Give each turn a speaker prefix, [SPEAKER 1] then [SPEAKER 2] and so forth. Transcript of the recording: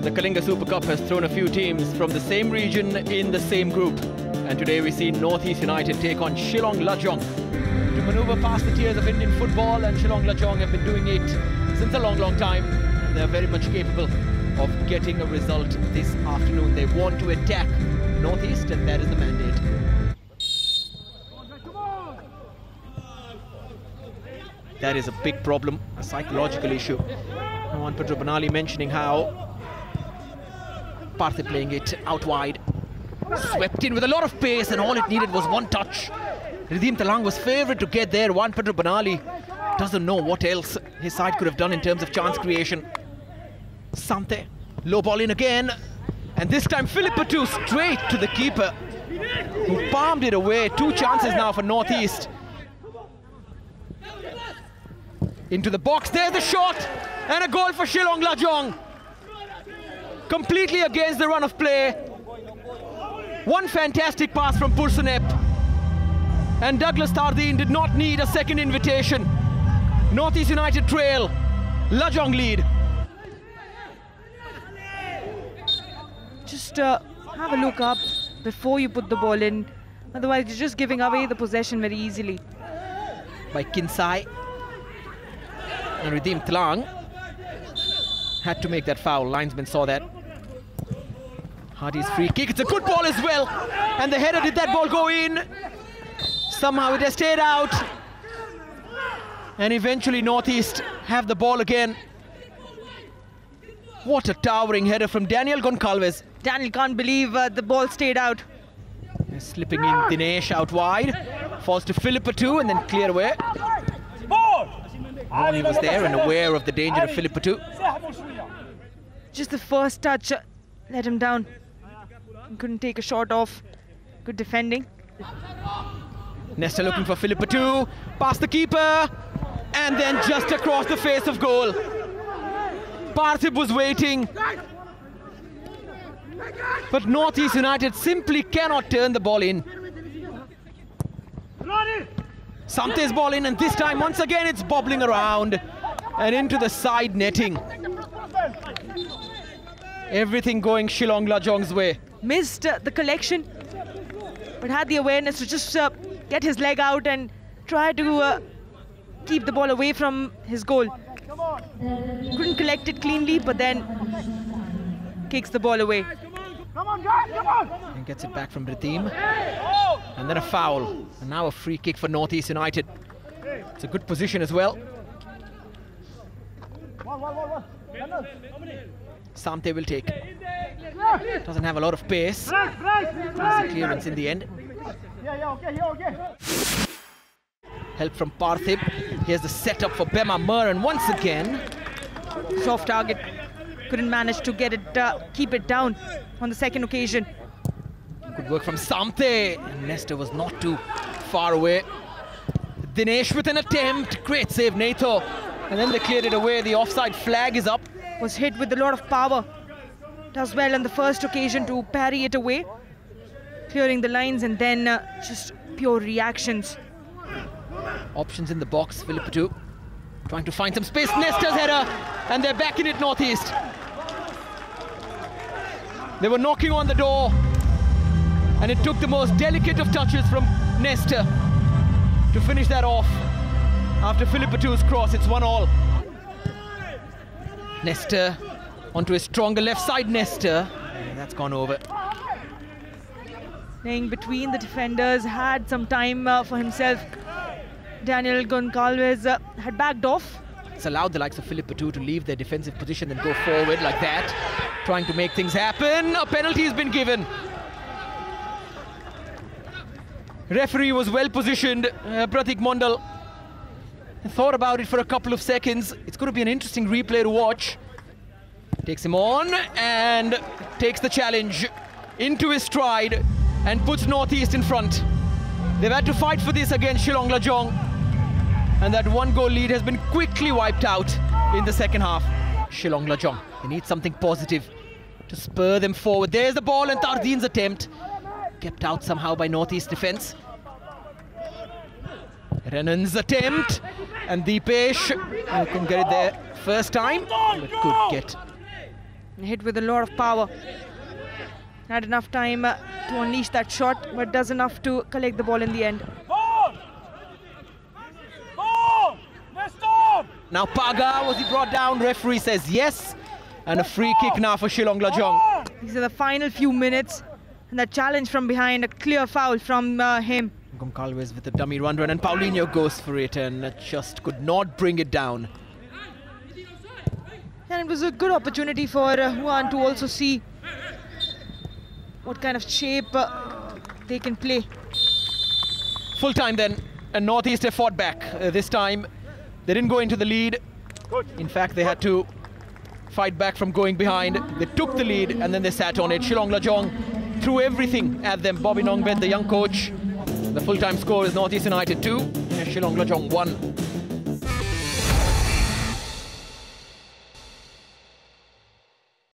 [SPEAKER 1] The Kalinga Super Cup has thrown a few teams from the same region in the same group. And today we see Northeast United take on Shillong Lajong to manoeuvre past the tiers of Indian football. And Shillong Lajong have been doing it since a long, long time. And they're very much capable of getting a result this afternoon. They want to attack Northeast, and that is the mandate. That is a big problem, a psychological issue. Juan Pedro Benali mentioning how Parthe playing it out wide. Swept in with a lot of pace and all it needed was one touch. Redeem Tlang was favourite to get there. Juan Pedro Benali doesn't know what else his side could have done in terms of chance creation. Samte, low ball in again. And this time Philippoteaux straight to the keeper who palmed it away. Two chances now for Northeast. Into the box, there's the shot, and a goal for Shillong Lajong. Completely against the run of play. One fantastic pass from Pursanep. And Douglas Tardin did not need a second invitation. Northeast United trail, Lajong lead.
[SPEAKER 2] Just uh, have a look up before you put the ball in. Otherwise, you're just giving away the possession very easily.
[SPEAKER 1] By Kinsai. And Redeem Tlang had to make that foul. Linesman saw that. Hardy's free kick. It's a good ball as well. And the header, did that ball go in? Somehow it has stayed out. And eventually Northeast have the ball again. What a towering header from Daniel Goncalves.
[SPEAKER 2] Daniel can't believe uh, the ball stayed out.
[SPEAKER 1] Slipping in Dinesh out wide. Falls to Philippoteaux and then clear away. Ronnie was there and aware of the danger of Philippoteaux.
[SPEAKER 2] Just the first touch uh, let him down. Couldn't take a shot off. Good defending.
[SPEAKER 1] Nestor looking for Philippoteaux. Past the keeper. And then just across the face of goal. Parthib was waiting. But Northeast United simply cannot turn the ball in. Samte's ball in, and this time, once again, it's bobbling around and into the side netting. Everything going Shillong Lajong's way.
[SPEAKER 2] Missed uh, the collection, but had the awareness to just uh, get his leg out and try to uh, keep the ball away from his goal. Couldn't collect it cleanly, but then kicks the ball away.
[SPEAKER 1] And gets it back from Redeem. And then a foul. And now a free kick for Northeast United. It's a good position as well. Samte will take. Doesn't have a lot of pace. Easy clearance in the end.
[SPEAKER 3] Yeah, yeah, okay, yeah, okay.
[SPEAKER 1] Help from Parthib. Here's the setup for Bemammer, and once again,
[SPEAKER 2] Soft target. Couldn't manage to get it, uh, keep it down on the second occasion.
[SPEAKER 1] good work from Samte. And Nestor was not too far away. Dinesh with an attempt. Great save, Natho. And then they cleared it away. The offside flag is up.
[SPEAKER 2] Was hit with a lot of power. Does well on the first occasion to parry it away. Clearing the lines and then uh, just pure reactions.
[SPEAKER 1] Options in the box. Philippoteaux trying to find some space. Nestor's header. And they're back in it, Northeast. They were knocking on the door. And it took the most delicate of touches from Nestor to finish that off. After Philippoteaux's cross, it's one all. Nestor onto his stronger left side. Nestor. That's gone over.
[SPEAKER 2] Playing between the defenders, had some time uh, for himself. Daniel Goncalves uh, had backed off.
[SPEAKER 1] It's allowed the likes of Philippoteaux to leave their defensive position and go forward like that, trying to make things happen. A penalty has been given. Referee was well positioned, uh, Pratik Mondal. Thought about it for a couple of seconds. It's going to be an interesting replay to watch. Takes him on and takes the challenge into his stride and puts Northeast in front. They've had to fight for this against Shillong Lajong. And that one goal lead has been quickly wiped out in the second half. Shillong Lajong, they need something positive to spur them forward. There's the ball and Tardin's attempt. Kept out somehow by Northeast defence. Renan's attempt and Deepesh uh, couldn't get it there first time, but could get
[SPEAKER 2] Hit with a lot of power. Had enough time uh, to unleash that shot, but does enough to collect the ball in the end.
[SPEAKER 3] Ball! Ball!
[SPEAKER 1] Now Paga, was he brought down? Referee says yes. And a free kick now for Shillong Lajong.
[SPEAKER 2] These are the final few minutes. And that challenge from behind, a clear foul from uh, him.
[SPEAKER 1] Goncalves with a dummy run run and Paulinho goes for it and just could not bring it down.
[SPEAKER 2] And it was a good opportunity for uh, Juan to also see what kind of shape uh, they can play.
[SPEAKER 1] Full time then, and Northeast have fought back. Uh, this time, they didn't go into the lead. In fact, they had to fight back from going behind. They took the lead and then they sat on it. Shillong Lajong threw everything at them. Bobby Nongbet, the young coach. The full time score is Northeast United 2, Shillong Lajong 1.